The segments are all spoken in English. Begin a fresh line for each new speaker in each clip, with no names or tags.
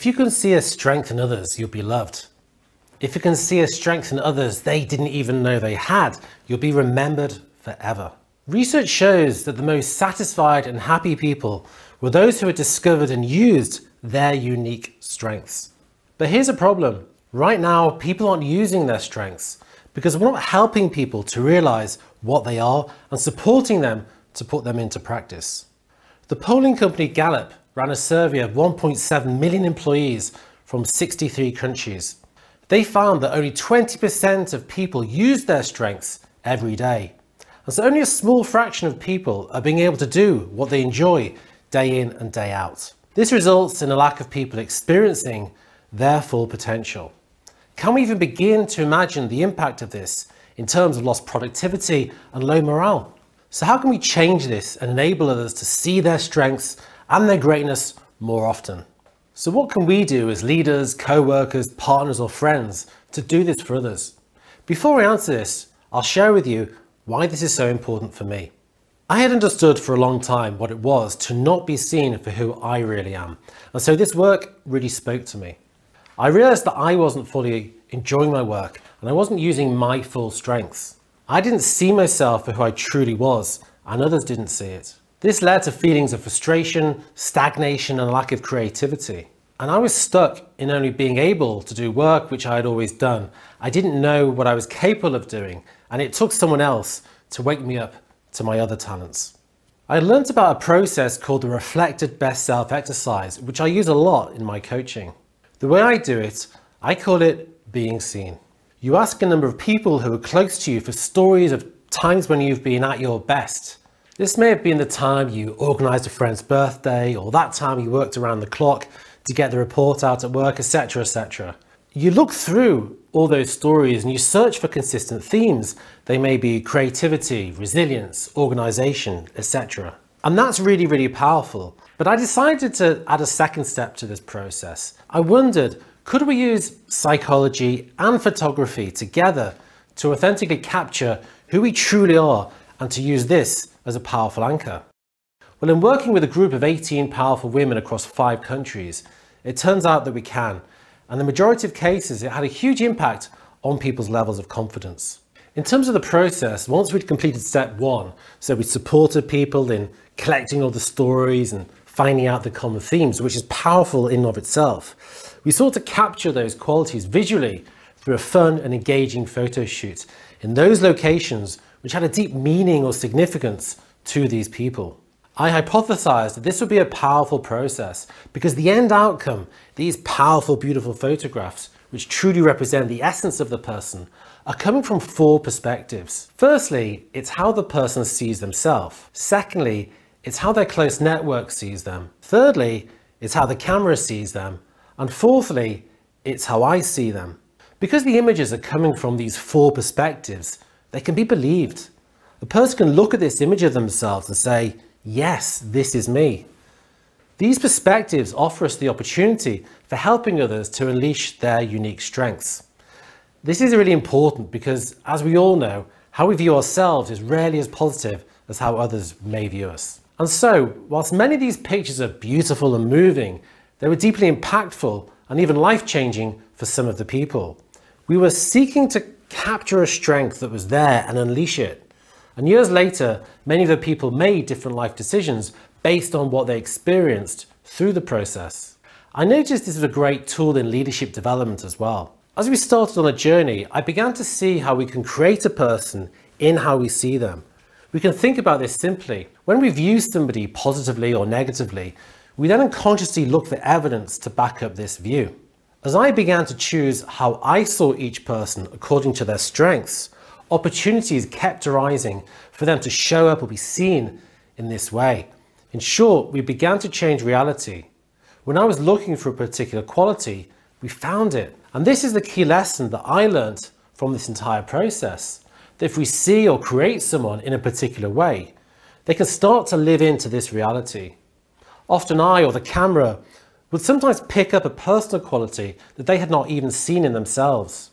If you can see a strength in others, you'll be loved. If you can see a strength in others they didn't even know they had, you'll be remembered forever. Research shows that the most satisfied and happy people were those who had discovered and used their unique strengths. But here's a problem. Right now, people aren't using their strengths because we're not helping people to realize what they are and supporting them to put them into practice. The polling company Gallup ran a survey of 1.7 million employees from 63 countries. They found that only 20% of people use their strengths every day. And so only a small fraction of people are being able to do what they enjoy day in and day out. This results in a lack of people experiencing their full potential. Can we even begin to imagine the impact of this in terms of lost productivity and low morale? So how can we change this and enable others to see their strengths and their greatness more often? So what can we do as leaders, co-workers, partners or friends to do this for others? Before I answer this, I'll share with you why this is so important for me. I had understood for a long time what it was to not be seen for who I really am. And so this work really spoke to me. I realized that I wasn't fully enjoying my work and I wasn't using my full strengths. I didn't see myself for who I truly was, and others didn't see it. This led to feelings of frustration, stagnation, and lack of creativity. And I was stuck in only being able to do work which I had always done. I didn't know what I was capable of doing, and it took someone else to wake me up to my other talents. I learned about a process called the Reflected Best Self exercise, which I use a lot in my coaching. The way I do it, I call it being seen. You ask a number of people who are close to you for stories of times when you've been at your best. This may have been the time you organised a friend's birthday or that time you worked around the clock to get the report out at work, etc. etc. You look through all those stories and you search for consistent themes. They may be creativity, resilience, organisation, etc. And that's really, really powerful. But I decided to add a second step to this process. I wondered, could we use psychology and photography together to authentically capture who we truly are and to use this as a powerful anchor? Well, in working with a group of 18 powerful women across five countries, it turns out that we can. And the majority of cases, it had a huge impact on people's levels of confidence. In terms of the process, once we'd completed step one, so we supported people in collecting all the stories and finding out the common themes, which is powerful in of itself, we sought to capture those qualities visually through a fun and engaging photo shoot in those locations which had a deep meaning or significance to these people. I hypothesized that this would be a powerful process because the end outcome, these powerful, beautiful photographs, which truly represent the essence of the person, are coming from four perspectives. Firstly, it's how the person sees themselves. Secondly, it's how their close network sees them. Thirdly, it's how the camera sees them. And fourthly, it's how I see them. Because the images are coming from these four perspectives, they can be believed. A person can look at this image of themselves and say, yes, this is me. These perspectives offer us the opportunity for helping others to unleash their unique strengths. This is really important because, as we all know, how we view ourselves is rarely as positive as how others may view us. And so, whilst many of these pictures are beautiful and moving, they were deeply impactful and even life-changing for some of the people. We were seeking to capture a strength that was there and unleash it. And years later, many of the people made different life decisions based on what they experienced through the process. I noticed this was a great tool in leadership development as well. As we started on a journey, I began to see how we can create a person in how we see them. We can think about this simply. When we view somebody positively or negatively, we then unconsciously look for evidence to back up this view. As I began to choose how I saw each person according to their strengths, opportunities kept arising for them to show up or be seen in this way. In short, we began to change reality. When I was looking for a particular quality, we found it. And this is the key lesson that I learned from this entire process. That if we see or create someone in a particular way, they can start to live into this reality. Often I or the camera would sometimes pick up a personal quality that they had not even seen in themselves.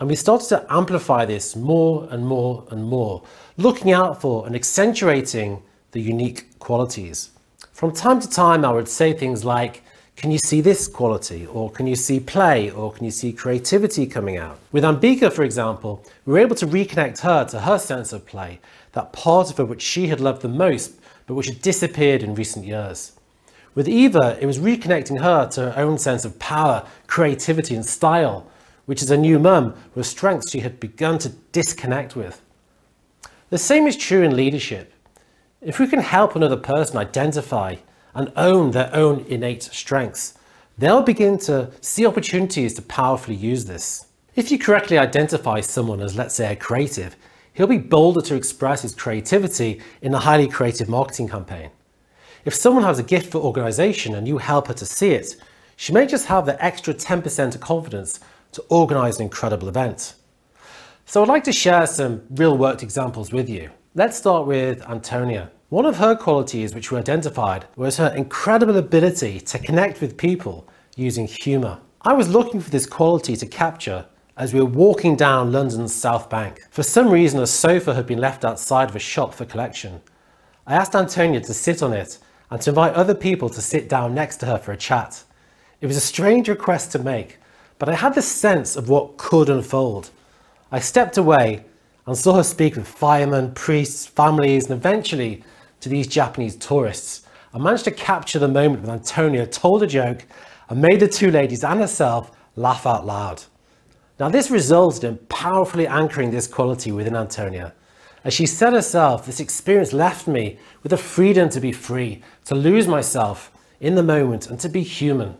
And we started to amplify this more and more and more, looking out for and accentuating the unique qualities. From time to time, I would say things like, Can you see this quality? Or can you see play? Or can you see creativity coming out? With Ambika, for example, we were able to reconnect her to her sense of play, that part of her which she had loved the most, but which had disappeared in recent years. With Eva, it was reconnecting her to her own sense of power, creativity, and style, which as a new mum were strengths she had begun to disconnect with. The same is true in leadership. If we can help another person identify and own their own innate strengths, they'll begin to see opportunities to powerfully use this. If you correctly identify someone as, let's say, a creative, he'll be bolder to express his creativity in a highly creative marketing campaign. If someone has a gift for organization and you help her to see it, she may just have the extra 10% of confidence to organize an incredible event. So I'd like to share some real worked examples with you. Let's start with Antonia. One of her qualities which we identified was her incredible ability to connect with people using humour. I was looking for this quality to capture as we were walking down London's South Bank. For some reason a sofa had been left outside of a shop for collection. I asked Antonia to sit on it and to invite other people to sit down next to her for a chat. It was a strange request to make, but I had the sense of what could unfold. I stepped away and saw her speak with firemen, priests, families, and eventually to these Japanese tourists. I managed to capture the moment when Antonia told a joke and made the two ladies and herself laugh out loud. Now this resulted in powerfully anchoring this quality within Antonia. As she said herself, this experience left me with the freedom to be free, to lose myself in the moment and to be human.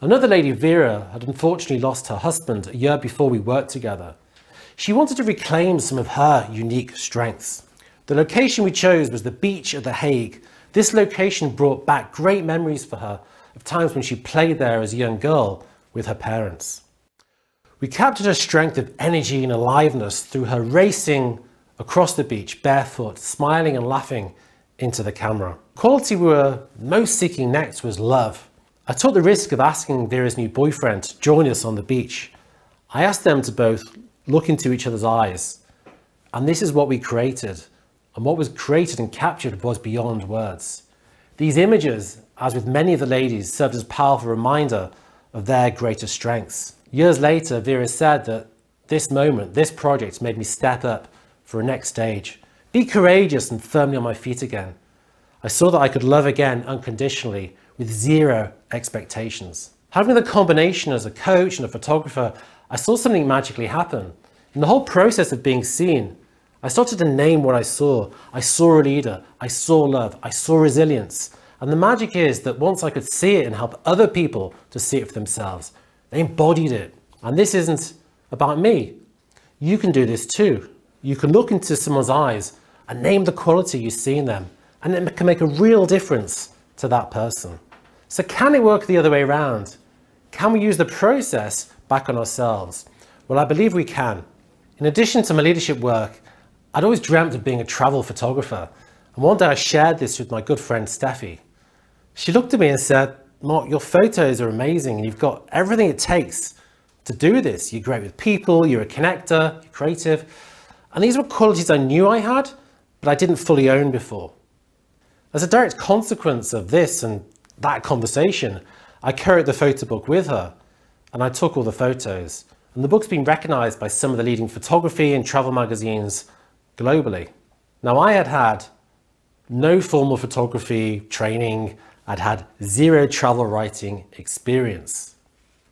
Another lady, Vera, had unfortunately lost her husband a year before we worked together. She wanted to reclaim some of her unique strengths. The location we chose was the beach at The Hague. This location brought back great memories for her of times when she played there as a young girl with her parents. We captured her strength of energy and aliveness through her racing across the beach barefoot, smiling and laughing into the camera. Quality we were most seeking next was love. I took the risk of asking Vera's new boyfriend to join us on the beach. I asked them to both look into each other's eyes. And this is what we created. And what was created and captured was beyond words. These images, as with many of the ladies, served as a powerful reminder of their greater strengths. Years later, Vera said that this moment, this project made me step up for a next stage. Be courageous and firmly on my feet again. I saw that I could love again unconditionally with zero expectations. Having the combination as a coach and a photographer, I saw something magically happen. In the whole process of being seen, I started to name what I saw. I saw a leader, I saw love, I saw resilience. And the magic is that once I could see it and help other people to see it for themselves, they embodied it. And this isn't about me. You can do this too. You can look into someone's eyes and name the quality you see in them, and it can make a real difference to that person. So can it work the other way around? Can we use the process back on ourselves? Well, I believe we can. In addition to my leadership work, I'd always dreamt of being a travel photographer. And one day I shared this with my good friend Steffi. She looked at me and said, Mark, your photos are amazing and you've got everything it takes to do this. You're great with people, you're a connector, you're creative. And these were qualities I knew I had, but I didn't fully own before. As a direct consequence of this and that conversation, I carried the photo book with her and I took all the photos. And the book's been recognized by some of the leading photography and travel magazines globally. Now, I had had no formal photography training, I'd had zero travel writing experience.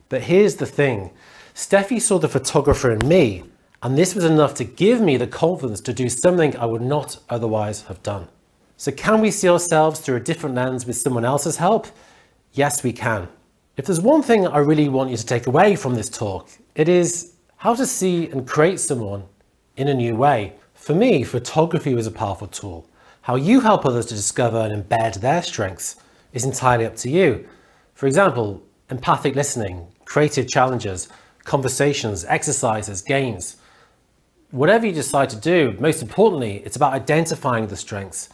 But here's the thing Steffi saw the photographer in me and this was enough to give me the confidence to do something I would not otherwise have done. So can we see ourselves through a different lens with someone else's help? Yes, we can. If there's one thing I really want you to take away from this talk, it is how to see and create someone in a new way. For me, photography was a powerful tool. How you help others to discover and embed their strengths is entirely up to you. For example, empathic listening, creative challenges, conversations, exercises, games whatever you decide to do, most importantly, it's about identifying the strengths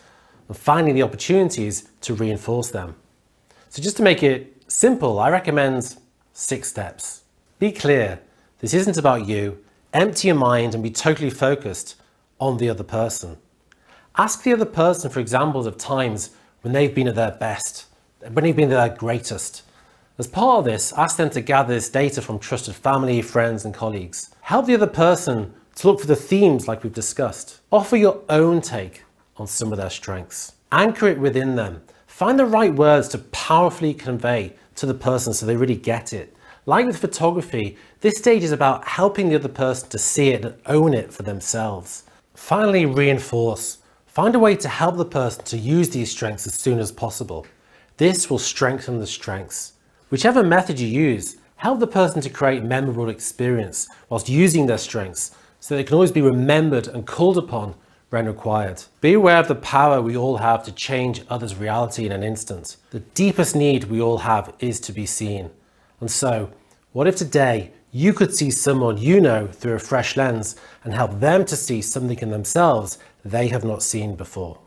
and finding the opportunities to reinforce them. So just to make it simple, I recommend six steps. Be clear, this isn't about you. Empty your mind and be totally focused on the other person. Ask the other person for examples of times when they've been at their best, when they've been at their greatest. As part of this, ask them to gather this data from trusted family, friends, and colleagues. Help the other person to look for the themes like we've discussed. Offer your own take on some of their strengths. Anchor it within them. Find the right words to powerfully convey to the person so they really get it. Like with photography, this stage is about helping the other person to see it and own it for themselves. Finally, reinforce. Find a way to help the person to use these strengths as soon as possible. This will strengthen the strengths. Whichever method you use, help the person to create memorable experience whilst using their strengths so they can always be remembered and called upon when required. Be aware of the power we all have to change others' reality in an instant. The deepest need we all have is to be seen. And so, what if today you could see someone you know through a fresh lens and help them to see something in themselves they have not seen before?